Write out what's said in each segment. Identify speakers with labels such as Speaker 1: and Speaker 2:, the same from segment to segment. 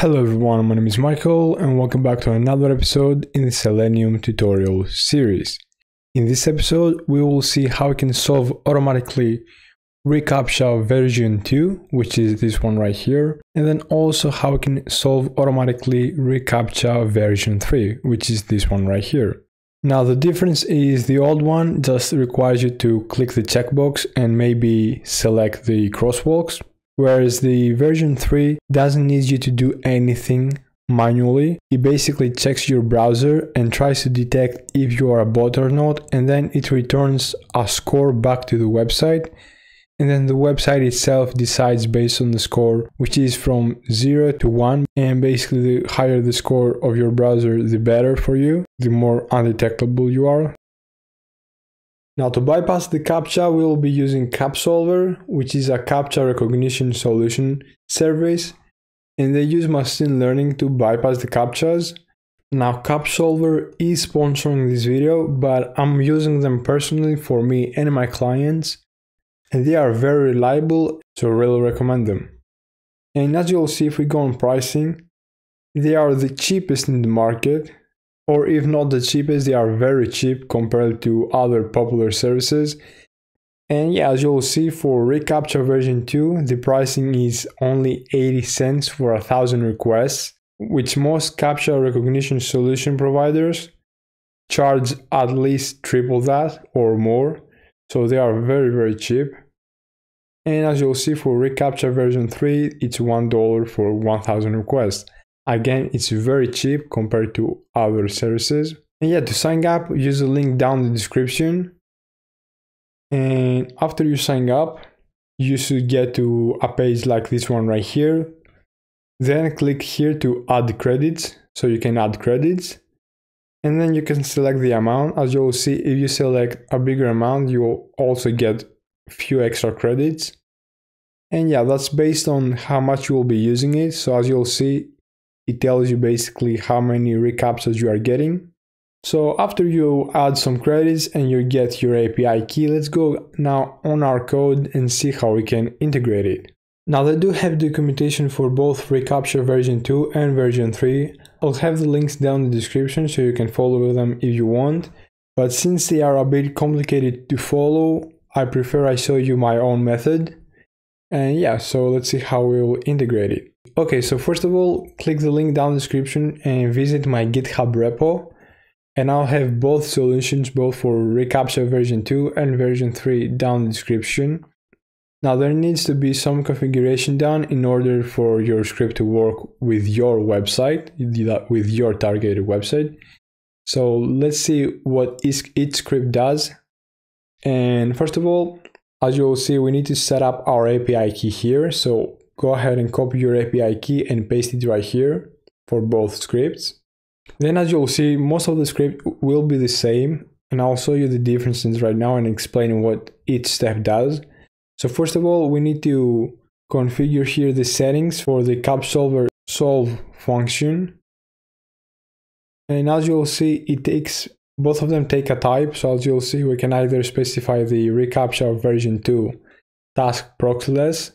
Speaker 1: Hello everyone, my name is Michael and welcome back to another episode in the Selenium tutorial series. In this episode, we will see how we can solve automatically reCAPTCHA version 2, which is this one right here, and then also how we can solve automatically reCAPTCHA version 3, which is this one right here. Now the difference is the old one just requires you to click the checkbox and maybe select the crosswalks, whereas the version 3 doesn't need you to do anything manually. It basically checks your browser and tries to detect if you are a bot or not, and then it returns a score back to the website. And then the website itself decides based on the score, which is from 0 to 1. And basically, the higher the score of your browser, the better for you, the more undetectable you are. Now to bypass the CAPTCHA, we will be using CapSolver, which is a CAPTCHA recognition solution service, and they use machine learning to bypass the CAPTCHAs. Now CapSolver is sponsoring this video, but I'm using them personally for me and my clients, and they are very reliable, so really recommend them. And as you'll see if we go on pricing, they are the cheapest in the market, or if not the cheapest, they are very cheap compared to other popular services. And yeah, as you'll see for reCAPTCHA version 2, the pricing is only 80 cents for a thousand requests, which most CAPTCHA recognition solution providers charge at least triple that or more. So they are very, very cheap. And as you'll see for reCAPTCHA version 3, it's $1 for 1000 requests. Again, it's very cheap compared to other services. And yeah, to sign up, use the link down the description. And after you sign up, you should get to a page like this one right here. Then click here to add credits. So you can add credits. And then you can select the amount. As you'll see, if you select a bigger amount, you'll also get a few extra credits. And yeah, that's based on how much you will be using it. So as you'll see, it tells you basically how many reCAPTCHAs you are getting. So after you add some credits and you get your API key, let's go now on our code and see how we can integrate it. Now they do have documentation for both reCAPTCHA version 2 and version 3. I'll have the links down in the description so you can follow them if you want. But since they are a bit complicated to follow, I prefer I show you my own method. And yeah, so let's see how we will integrate it. Okay, so first of all, click the link down the description and visit my GitHub repo. And I'll have both solutions, both for reCAPTCHA version 2 and version 3 down the description. Now there needs to be some configuration done in order for your script to work with your website, with your targeted website. So let's see what each script does. And first of all, as you'll see, we need to set up our API key here. So go ahead and copy your API key and paste it right here for both scripts. Then as you'll see, most of the script will be the same and I'll show you the differences right now and explain what each step does. So first of all, we need to configure here the settings for the CapSolver solve function. And as you'll see, it takes both of them take a type. So as you'll see, we can either specify the reCAPTCHA version 2 task proxyless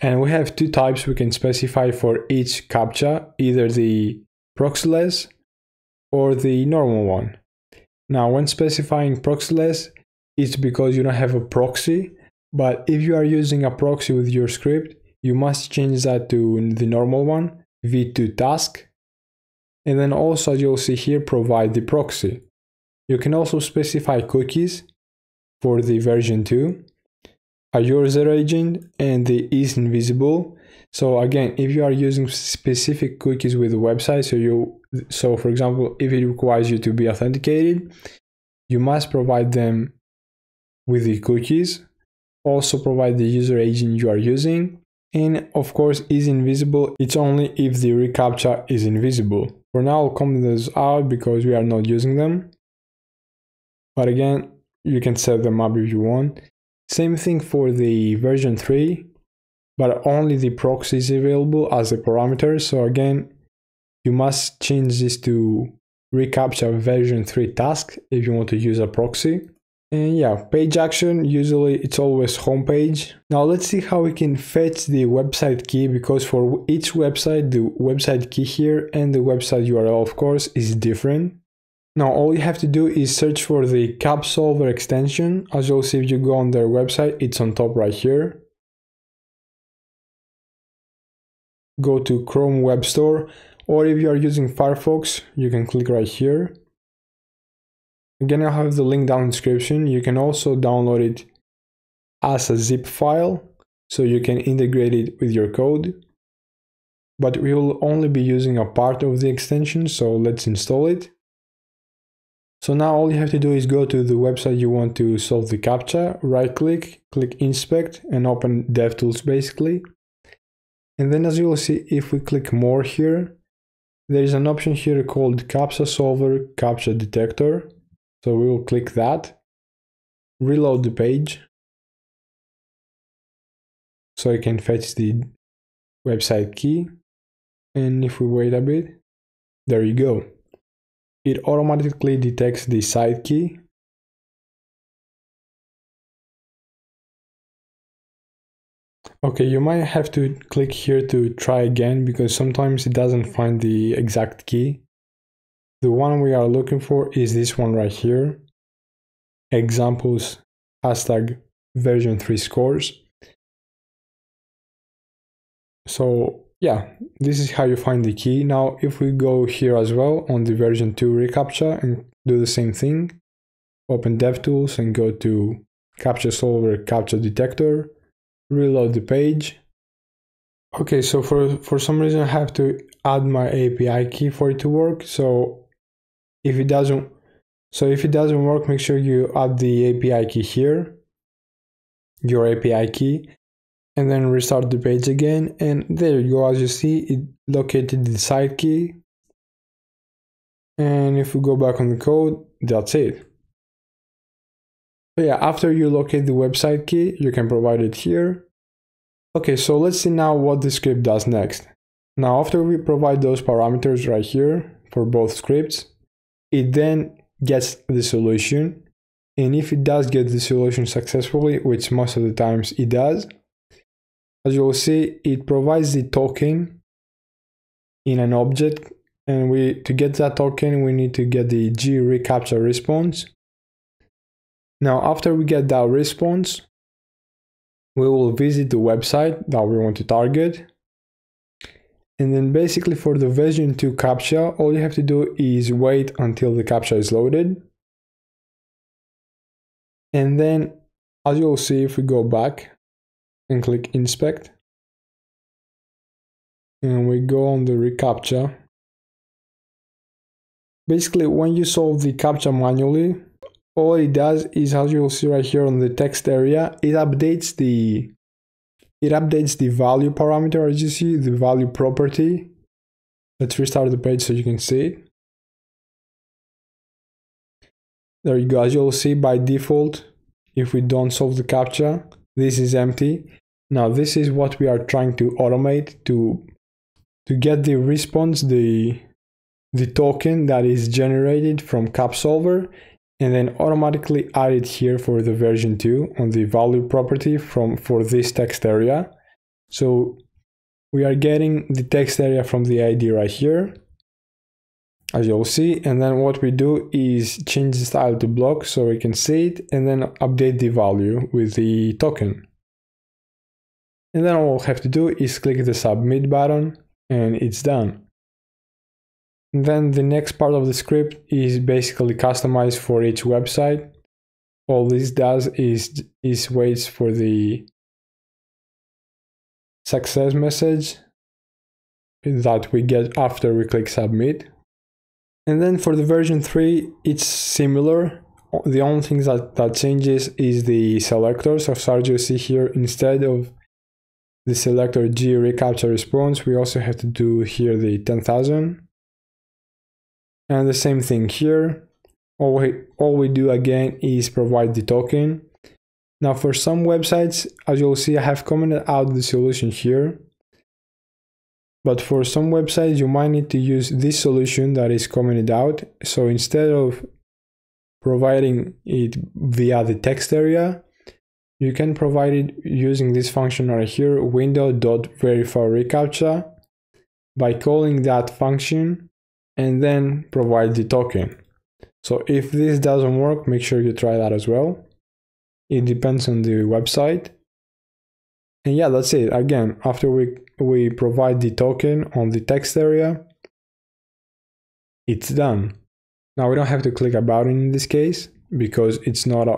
Speaker 1: and we have two types we can specify for each CAPTCHA, either the proxyless or the normal one. Now, when specifying proxyless, it's because you don't have a proxy, but if you are using a proxy with your script, you must change that to the normal one, v2 task. And then also, you'll see here, provide the proxy. You can also specify cookies for the version 2 a user agent and the is invisible. So again, if you are using specific cookies with the website, so you so for example, if it requires you to be authenticated, you must provide them with the cookies. Also provide the user agent you are using. And of course, is invisible. It's only if the reCAPTCHA is invisible. For now, I'll comment those out because we are not using them. But again, you can set them up if you want. Same thing for the version 3, but only the proxy is available as a parameter. So again, you must change this to reCAPTCHA version 3 task if you want to use a proxy. And yeah, page action, usually it's always homepage. Now let's see how we can fetch the website key because for each website, the website key here and the website URL, of course, is different. Now all you have to do is search for the CapSolver extension. As you'll see if you go on their website, it's on top right here. Go to Chrome Web Store or if you are using Firefox, you can click right here Again, I'll have the link down in the description. You can also download it as a zip file so you can integrate it with your code. But we will only be using a part of the extension, so let's install it. So now all you have to do is go to the website you want to solve the CAPTCHA, right click, click inspect and open DevTools basically. And then as you will see, if we click more here, there is an option here called CAPTCHA Solver CAPTCHA Detector. So we will click that, reload the page, so I can fetch the website key. And if we wait a bit, there you go. It automatically detects the site key. Okay, you might have to click here to try again because sometimes it doesn't find the exact key. The one we are looking for is this one right here. Examples hashtag version 3 scores. So yeah, this is how you find the key. Now, if we go here as well on the version 2 reCAPTCHA and do the same thing, open DevTools and go to CAPTCHA Solver CAPTCHA Detector, reload the page. Okay, so for, for some reason I have to add my API key for it to work. So if it doesn't so if it doesn't work make sure you add the api key here your api key and then restart the page again. And there you go as you see it located the site key. And if we go back on the code that's it. So yeah after you locate the website key you can provide it here. Okay so let's see now what the script does next. Now after we provide those parameters right here for both scripts it then gets the solution. And if it does get the solution successfully which most of the times it does as you will see it provides the token in an object and we to get that token we need to get the g reCAPTCHA response now after we get that response we will visit the website that we want to target and then basically for the version 2 CAPTCHA, all you have to do is wait until the CAPTCHA is loaded. And then as you'll see, if we go back and click inspect, and we go on the reCAPTCHA, basically when you solve the CAPTCHA manually, all it does is as you'll see right here on the text area, it updates the it updates the value parameter as you see, the value property. Let's restart the page so you can see. There you go, as you'll see by default, if we don't solve the CAPTCHA, this is empty. Now this is what we are trying to automate to, to get the response, the, the token that is generated from CapSolver and then automatically add it here for the version 2 on the value property from for this text area. So we are getting the text area from the ID right here, as you'll see. And then what we do is change the style to block so we can see it and then update the value with the token. And then all we have to do is click the submit button and it's done. Then the next part of the script is basically customized for each website. All this does is, is waits for the success message that we get after we click submit. And then for the version 3, it's similar. The only thing that, that changes is the selector. So as you see here, instead of the selector G reCAPTCHA response, we also have to do here the 10,000 and the same thing here. All we, all we do again is provide the token. Now for some websites, as you'll see, I have commented out the solution here. But for some websites, you might need to use this solution that is commented out. So instead of providing it via the text area, you can provide it using this function right here, window.verify reCAPTCHA, by calling that function and then provide the token. So if this doesn't work, make sure you try that as well. It depends on the website. And yeah, that's it. Again, after we, we provide the token on the text area, it's done. Now we don't have to click about in this case because it's not a,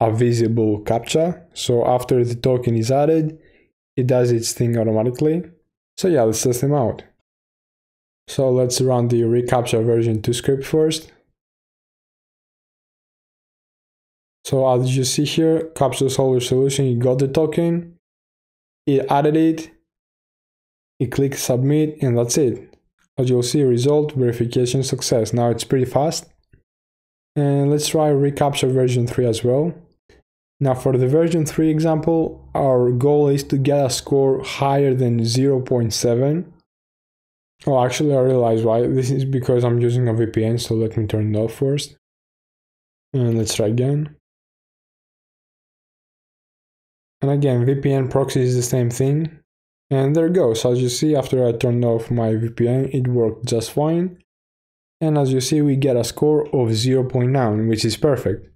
Speaker 1: a visible CAPTCHA. So after the token is added, it does its thing automatically. So yeah, let's test them out. So let's run the reCAPTCHA version 2 script first. So as you see here, CAPTCHA Solver Solution, you got the token, it added it, it clicked submit, and that's it. As you'll see, result, verification success. Now it's pretty fast. And let's try reCAPTCHA version 3 as well. Now for the version 3 example, our goal is to get a score higher than 0.7. Oh, actually I realized why. This is because I'm using a VPN, so let me turn it off first. And let's try again. And again, VPN proxy is the same thing. And there goes. As you see, after I turned off my VPN, it worked just fine. And as you see, we get a score of 0.9, which is perfect.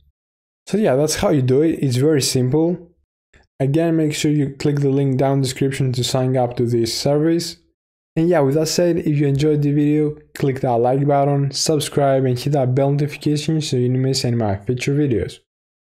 Speaker 1: So yeah, that's how you do it. It's very simple. Again, make sure you click the link down description to sign up to this service. And yeah, with that said, if you enjoyed the video, click that like button, subscribe and hit that bell notification so you don't miss any of my future videos.